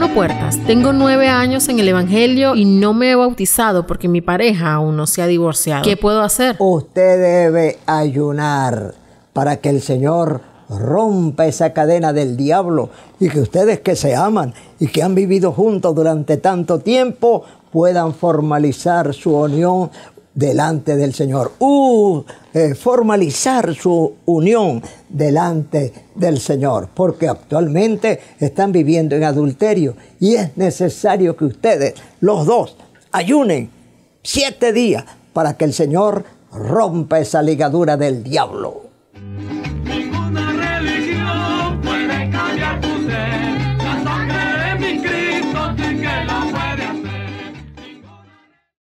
puertas. Tengo nueve años en el Evangelio y no me he bautizado porque mi pareja aún no se ha divorciado. ¿Qué puedo hacer? Usted debe ayunar para que el Señor rompa esa cadena del diablo y que ustedes que se aman y que han vivido juntos durante tanto tiempo puedan formalizar su unión delante del Señor. Uh, formalizar su unión delante del Señor, porque actualmente están viviendo en adulterio y es necesario que ustedes, los dos, ayunen siete días para que el Señor rompa esa ligadura del diablo.